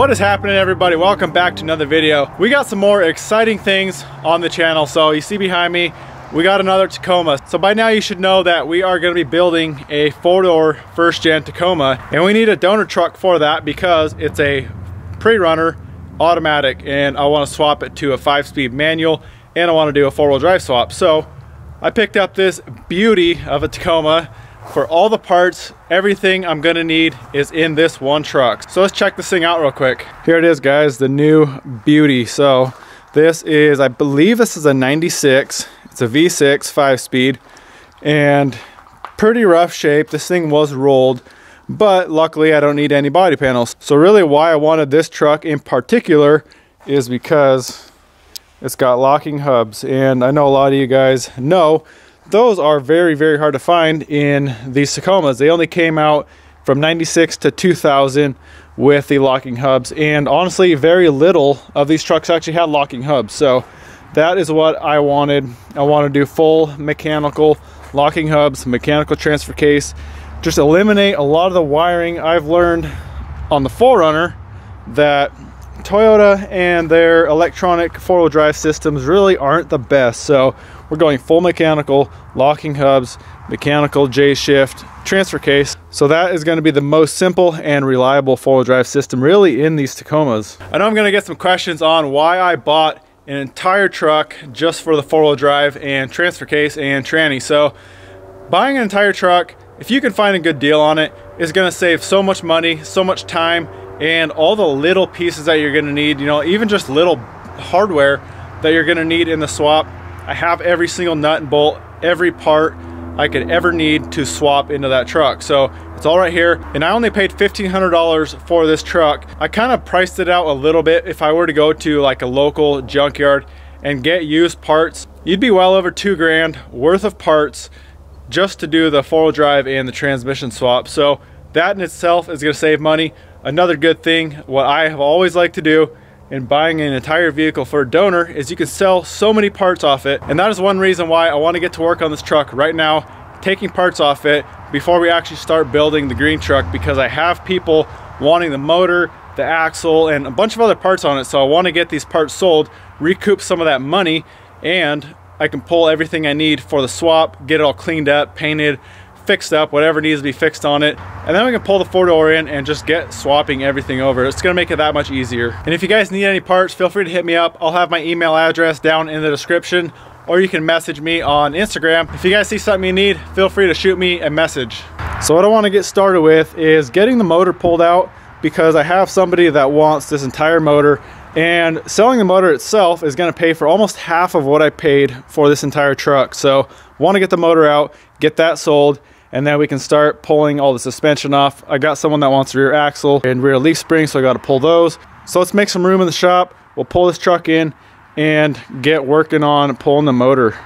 What is happening everybody? Welcome back to another video. We got some more exciting things on the channel. So you see behind me, we got another Tacoma. So by now you should know that we are gonna be building a four-door first-gen Tacoma and we need a donor truck for that because it's a pre-runner automatic and I wanna swap it to a five-speed manual and I wanna do a four-wheel drive swap. So I picked up this beauty of a Tacoma for all the parts, everything I'm gonna need is in this one truck. So let's check this thing out real quick. Here it is guys, the new Beauty. So this is, I believe this is a 96. It's a V6 five speed and pretty rough shape. This thing was rolled, but luckily I don't need any body panels. So really why I wanted this truck in particular is because it's got locking hubs. And I know a lot of you guys know those are very, very hard to find in these Tacomas. They only came out from 96 to 2000 with the locking hubs. And honestly, very little of these trucks actually had locking hubs. So that is what I wanted. I want to do full mechanical locking hubs, mechanical transfer case, just eliminate a lot of the wiring I've learned on the 4Runner that Toyota and their electronic four-wheel drive systems really aren't the best. So we're going full mechanical, locking hubs, mechanical J-shift, transfer case. So that is gonna be the most simple and reliable four-wheel drive system really in these Tacomas. I know I'm gonna get some questions on why I bought an entire truck just for the four-wheel drive and transfer case and tranny. So buying an entire truck, if you can find a good deal on it, is gonna save so much money, so much time, and all the little pieces that you're gonna need, you know, even just little hardware that you're gonna need in the swap I have every single nut and bolt, every part I could ever need to swap into that truck. So it's all right here. And I only paid $1,500 for this truck. I kind of priced it out a little bit. If I were to go to like a local junkyard and get used parts, you'd be well over two grand worth of parts just to do the four-wheel drive and the transmission swap. So that in itself is gonna save money. Another good thing, what I have always liked to do in buying an entire vehicle for a donor is you can sell so many parts off it. And that is one reason why I want to get to work on this truck right now, taking parts off it before we actually start building the green truck because I have people wanting the motor, the axle, and a bunch of other parts on it. So I want to get these parts sold, recoup some of that money, and I can pull everything I need for the swap, get it all cleaned up, painted, fixed up, whatever needs to be fixed on it. And then we can pull the four door in and just get swapping everything over. It's gonna make it that much easier. And if you guys need any parts, feel free to hit me up. I'll have my email address down in the description or you can message me on Instagram. If you guys see something you need, feel free to shoot me a message. So what I wanna get started with is getting the motor pulled out because I have somebody that wants this entire motor and selling the motor itself is gonna pay for almost half of what I paid for this entire truck. So wanna get the motor out, get that sold, and then we can start pulling all the suspension off. I got someone that wants rear axle and rear leaf spring, so I got to pull those. So let's make some room in the shop. We'll pull this truck in and get working on pulling the motor.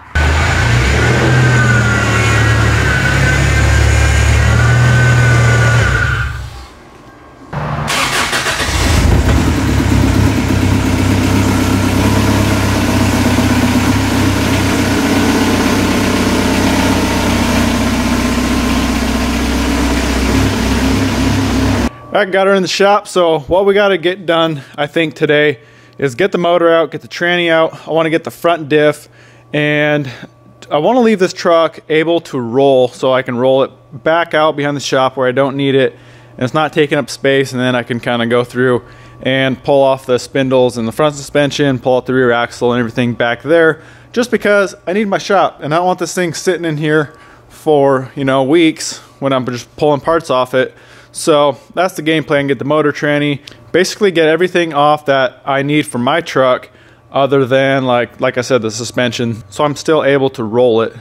I got her in the shop, so what we got to get done, I think, today is get the motor out, get the tranny out. I want to get the front diff, and I want to leave this truck able to roll so I can roll it back out behind the shop where I don't need it, and it's not taking up space, and then I can kind of go through and pull off the spindles and the front suspension, pull out the rear axle and everything back there, just because I need my shop, and I don't want this thing sitting in here for, you know, weeks when I'm just pulling parts off it. So that's the game plan, get the motor tranny, basically get everything off that I need for my truck other than like like I said the suspension so I'm still able to roll it.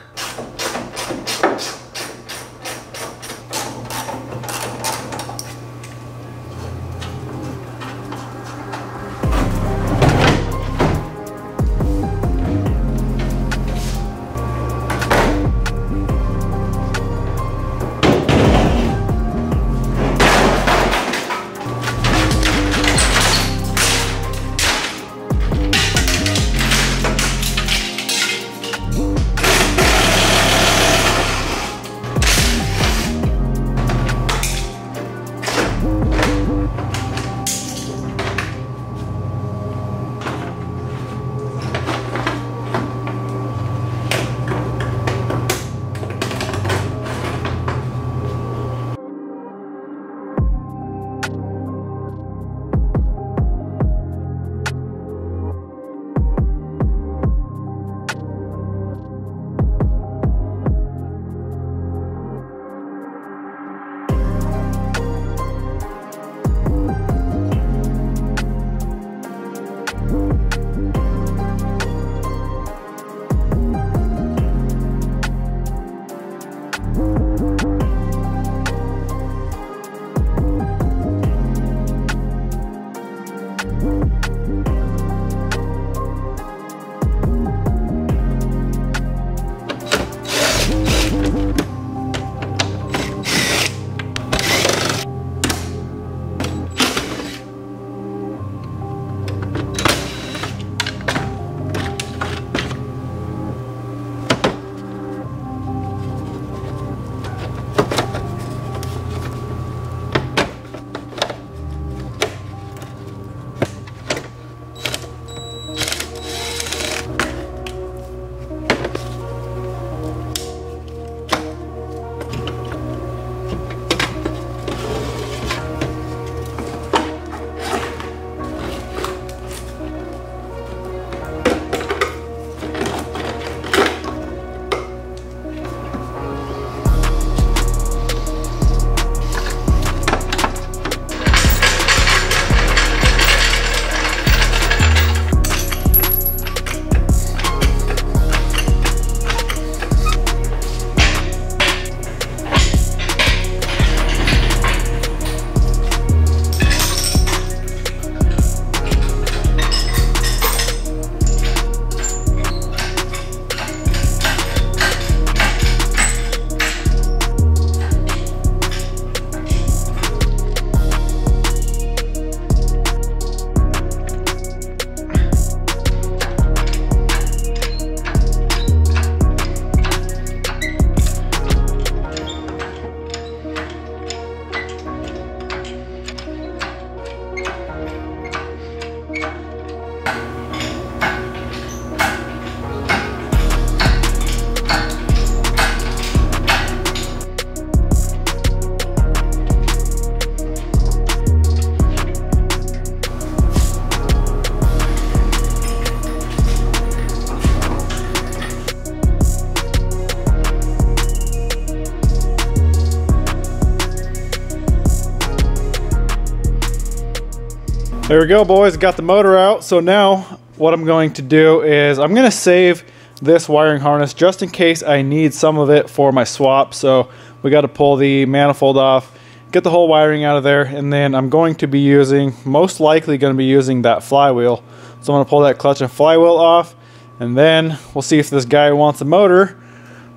There we go boys, got the motor out. So now what I'm going to do is I'm gonna save this wiring harness just in case I need some of it for my swap. So we got to pull the manifold off, get the whole wiring out of there, and then I'm going to be using, most likely going to be using that flywheel. So I'm going to pull that clutch and flywheel off, and then we'll see if this guy wants a motor.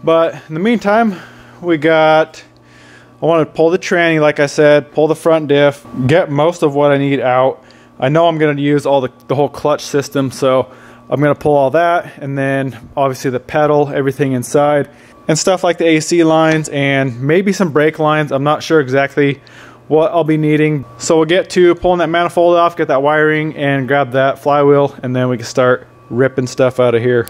But in the meantime, we got, I want to pull the tranny, like I said, pull the front diff, get most of what I need out. I know I'm going to use all the, the whole clutch system, so I'm going to pull all that and then obviously the pedal, everything inside and stuff like the AC lines and maybe some brake lines. I'm not sure exactly what I'll be needing. So we'll get to pulling that manifold off, get that wiring and grab that flywheel and then we can start ripping stuff out of here.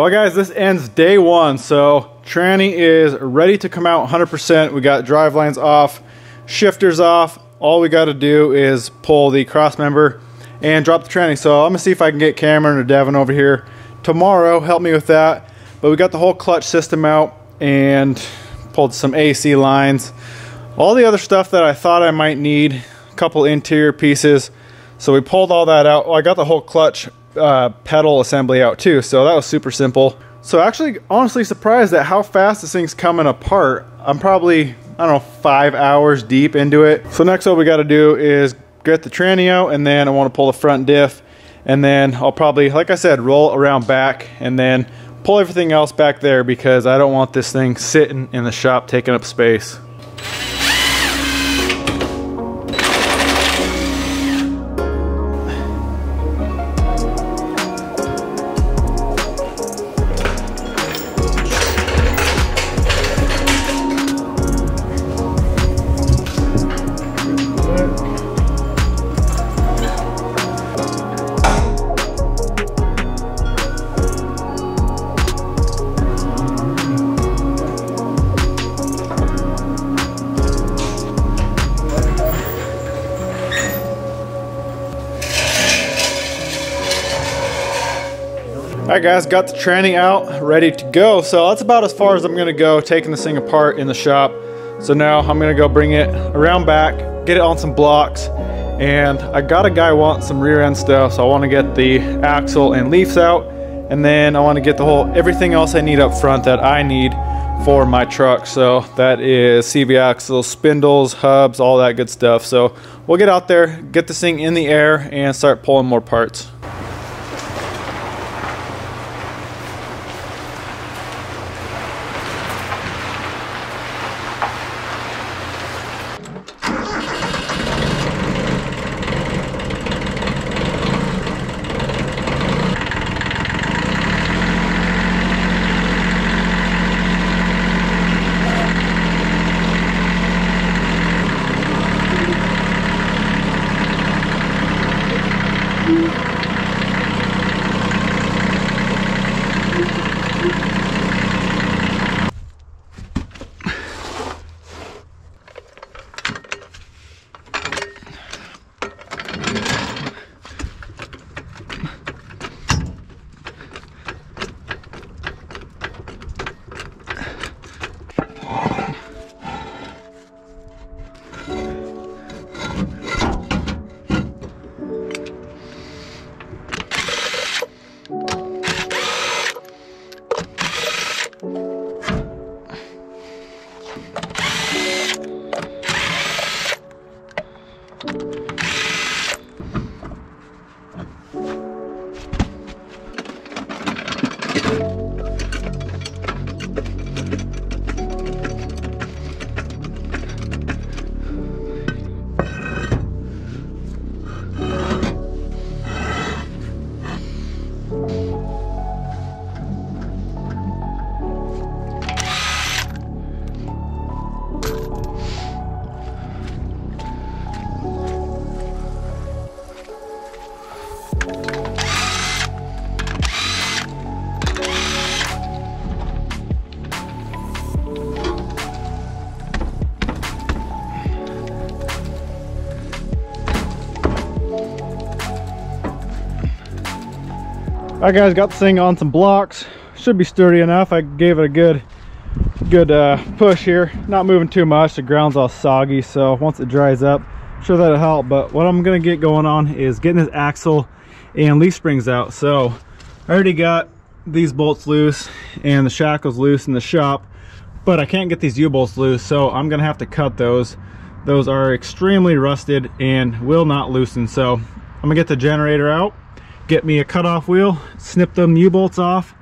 Well guys, this ends day one. So tranny is ready to come out 100%. We got drive lines off, shifters off. All we got to do is pull the cross member and drop the tranny. So I'm gonna see if I can get Cameron or Devin over here tomorrow, help me with that. But we got the whole clutch system out and pulled some AC lines. All the other stuff that I thought I might need, a couple interior pieces. So we pulled all that out. I got the whole clutch uh, pedal assembly out too, so that was super simple. So actually, honestly surprised at how fast this thing's coming apart. I'm probably, I don't know, five hours deep into it. So next what we gotta do is get the tranny out and then I wanna pull the front diff and then I'll probably, like I said, roll around back and then pull everything else back there because I don't want this thing sitting in the shop taking up space. Alright guys, got the tranny out, ready to go. So that's about as far as I'm gonna go, taking this thing apart in the shop. So now I'm gonna go bring it around back, get it on some blocks, and I got a guy wanting some rear end stuff, so I wanna get the axle and leaves out, and then I wanna get the whole, everything else I need up front that I need for my truck. So that is CV axles, spindles, hubs, all that good stuff. So we'll get out there, get this thing in the air, and start pulling more parts. Alright guys, got this thing on some blocks. Should be sturdy enough. I gave it a good good uh, push here. Not moving too much. The ground's all soggy, so once it dries up, I'm sure that'll help. But what I'm gonna get going on is getting this axle and leaf springs out. So I already got these bolts loose and the shackles loose in the shop, but I can't get these U-bolts loose, so I'm gonna have to cut those. Those are extremely rusted and will not loosen. So I'm gonna get the generator out get me a cutoff wheel, snip them U-bolts off,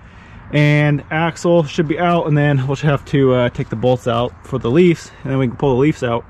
and axle should be out, and then we'll have to uh, take the bolts out for the leaves, and then we can pull the leaves out.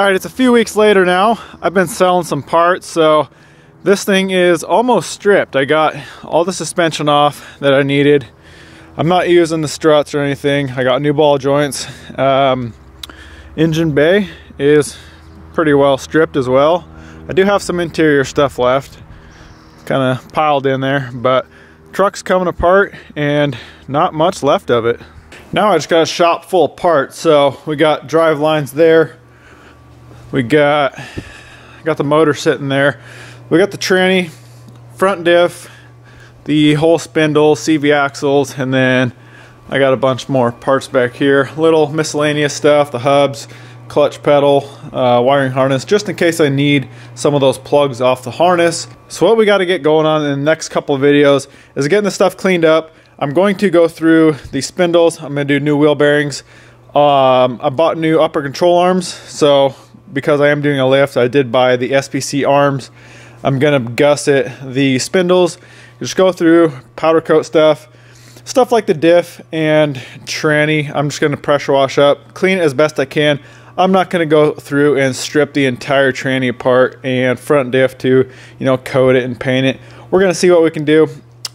All right, it's a few weeks later now. I've been selling some parts, so this thing is almost stripped. I got all the suspension off that I needed. I'm not using the struts or anything. I got new ball joints. Um, engine bay is pretty well stripped as well. I do have some interior stuff left, kind of piled in there, but truck's coming apart and not much left of it. Now I just got a shop full of parts. So we got drive lines there. We got got the motor sitting there. We got the tranny, front diff, the whole spindle, CV axles, and then I got a bunch more parts back here. Little miscellaneous stuff, the hubs, clutch pedal, uh, wiring harness, just in case I need some of those plugs off the harness. So what we got to get going on in the next couple of videos is getting the stuff cleaned up. I'm going to go through the spindles. I'm going to do new wheel bearings. Um, I bought new upper control arms. So because I am doing a lift, I did buy the SPC arms. I'm going to gusset the spindles. Just go through powder coat stuff. Stuff like the diff and tranny, I'm just going to pressure wash up, clean it as best I can. I'm not going to go through and strip the entire tranny apart and front diff to, you know, coat it and paint it. We're going to see what we can do.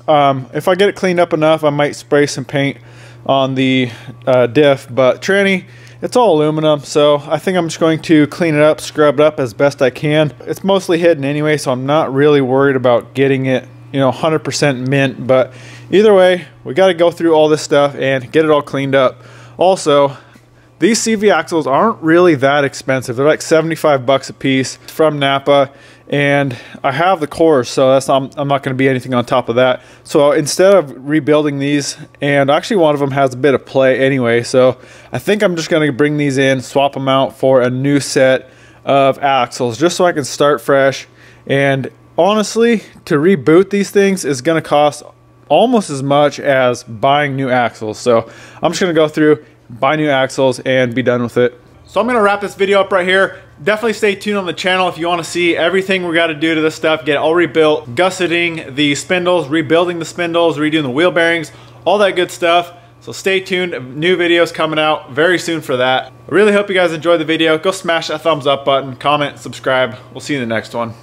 Um, if I get it cleaned up enough, I might spray some paint on the uh, diff, but tranny, it's all aluminum, so I think I'm just going to clean it up, scrub it up as best I can. It's mostly hidden anyway, so I'm not really worried about getting it, you know, 100% mint, but either way, we got to go through all this stuff and get it all cleaned up. Also, these CV axles aren't really that expensive. They're like 75 bucks a piece from Napa and I have the cores, so that's not, I'm not going to be anything on top of that. So instead of rebuilding these, and actually one of them has a bit of play anyway, so I think I'm just going to bring these in, swap them out for a new set of axles, just so I can start fresh. And honestly, to reboot these things is going to cost almost as much as buying new axles. So I'm just going to go through, buy new axles, and be done with it. So I'm gonna wrap this video up right here. Definitely stay tuned on the channel if you wanna see everything we gotta do to this stuff, get all rebuilt, gusseting the spindles, rebuilding the spindles, redoing the wheel bearings, all that good stuff. So stay tuned, new videos coming out very soon for that. I really hope you guys enjoyed the video. Go smash that thumbs up button, comment, subscribe. We'll see you in the next one.